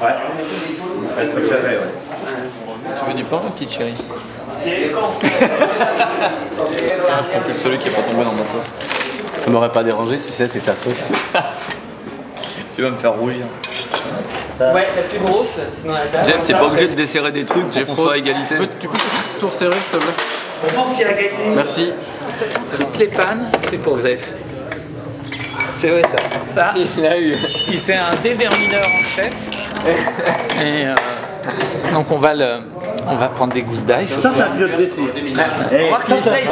Ouais. Elle préférait, ouais. Tu veux du pain, ma petite chérie Tiens, je te file celui qui est pas tombé dans ma sauce. Ça m'aurait pas dérangé, tu sais, c'est ta sauce. Tu vas me faire rougir. Ouais, la plus grosse, sinon la table. Jeff, t'es pas obligé de desserrer des trucs pour qu'on soit à égalité. Tu peux, tu peux tout resserrer s'il te plaît On pense qu'il a gagné. Merci. Toutes les pannes, c'est pour Zef. C'est vrai ça. Ça, Il a eu. il c'est un dévermineur en chef. Et euh, donc on va le, on va prendre des gousses d'ail. ce soir.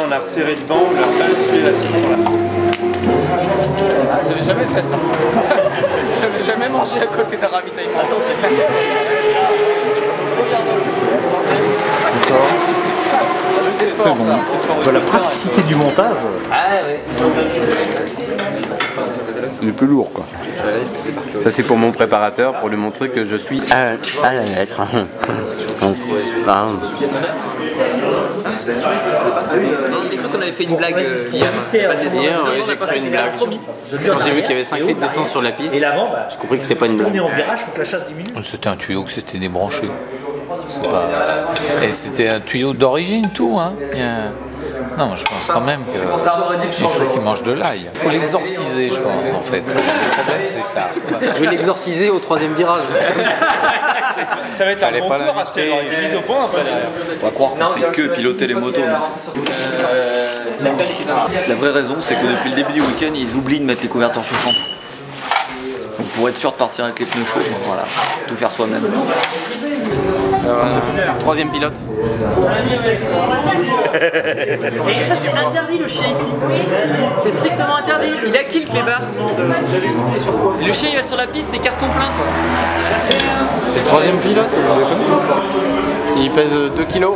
On a resserré devant, on a basculé la sauce là. J'avais jamais fait ça. J'avais jamais mangé à côté d'un ravitaillement. Attends, c'est bien. C'est fort ça. la praticité du montage. C'est le plus lourd quoi. Ça c'est pour mon préparateur pour lui montrer que je suis à, à la lettre. Donc, ah, Non, cru qu'on avait fait une blague euh, hier. Pas de descente. Hier, ouais, On a j'ai pas cru fait une blague. promis. Quand j'ai vu qu'il y avait 5 litres d'essence sur la piste, Et l'avant, bah, j'ai compris que c'était pas une blague. tourner en virage, faut que la chasse diminue. C'était un tuyau que c'était débranché. C'est pas... Et c'était un tuyau d'origine, tout. Hein. Il y a- Non, je pense quand même que il faut qu'il mange de l'ail. Il faut l'exorciser, je pense, en fait. Le problème, c'est ça. Je vais l'exorciser au troisième virage. Ça va être un bon cours, parce été mise au point après derrière. On va croire qu'on fait que piloter les motos. nous. La vraie raison, c'est que depuis le début du week-end, ils oublient de mettre les couvertures chauffantes. Donc pour être sûr de partir avec les pneus chauds, voilà, tout faire soi-même. C'est le troisième pilote. Et ça, c'est interdit le chien ici. C'est strictement interdit. Il a qui le clébard Le chien, il va sur la piste, c'est carton plein quoi. C'est le troisième pilote, Il pèse 2 kilos.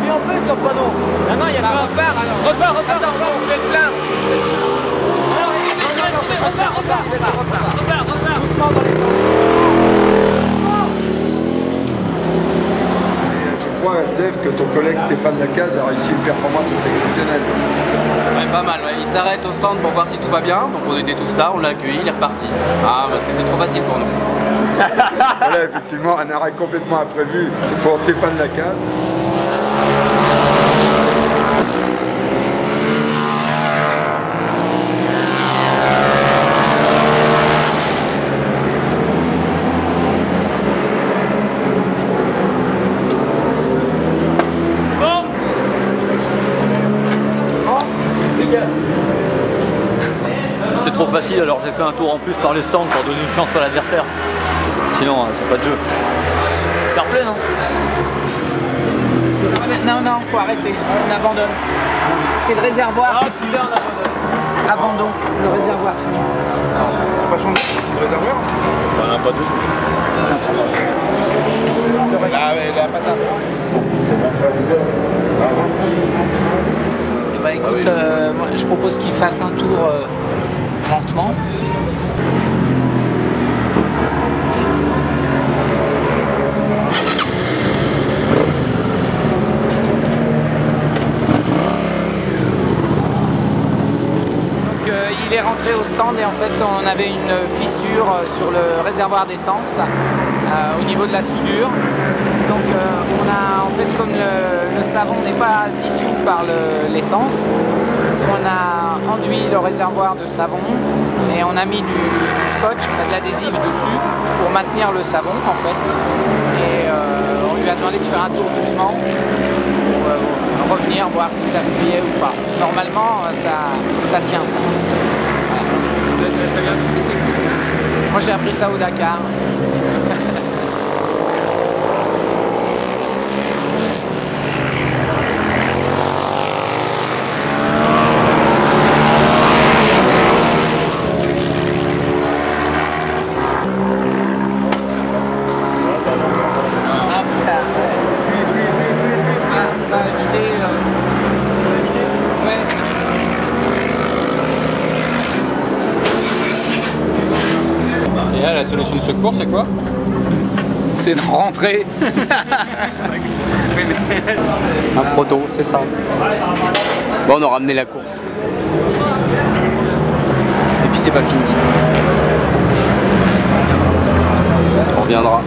Mis un peu sur le panneau. Non, non, il y a pas. Repart alors. Repart, repart. Attends, on fait le plein. Alors, repart, repart. Repart, repart. Repart, Doucement dans les Je crois, Zef, que ton collègue Stéphane Lacaze a réussi une performance assez exceptionnelle. Ouais, pas mal, ouais. Il s'arrête au stand pour voir si tout va bien. Donc on était tous là, on l'a accueilli, il est reparti. Ah, parce que c'est trop facile pour nous. Voilà, effectivement, un arrêt complètement imprévu pour Stéphane Lacaze. C'était trop facile, alors j'ai fait un tour en plus par les stands pour donner une chance à l'adversaire. Sinon, euh, c'est pas de jeu. Fair play, non Non, non, faut arrêter. On abandonne. C'est le réservoir. Ah putain, on abandonne. Abandon. Le réservoir fini. Pas changer le réservoir a pas deux. La, la patate. Ben, écoute, euh, moi, je propose qu'il fasse un tour euh, lentement. Donc euh, il est rentré au stand et en fait on avait une fissure euh, sur le réservoir d'essence euh, au niveau de la soudure. Donc euh, on a en fait comme le, savon n'est pas dissous par le- l'essence, on a enduit le réservoir de savon et on a mis du, scotch, de l'adhésif dessus pour maintenir le savon en fait. Et on lui a demandé de faire un tour doucement pour revenir voir si ça fuyait ou pas. Normalement ça, ça tient ça. Moi j'ai appris ça au Dakar. Ah, ça. Ah, on va vider. euh, Ouais. Et là, la solution de secours, c'est quoi C'est de rentrer. Un proto, c'est ça. Bon, on a ramené la course. Et puis c'est pas fini. On reviendra.